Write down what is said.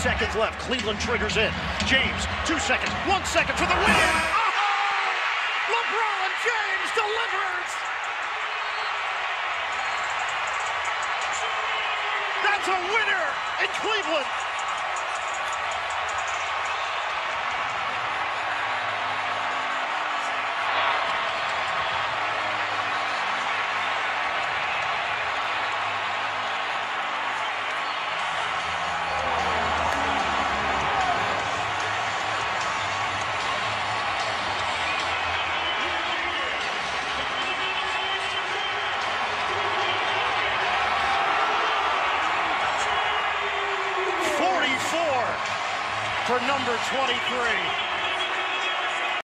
seconds left. Cleveland triggers in. James, two seconds, one second for the win. Oh! LeBron James delivers. That's a winner in Cleveland. For number 23.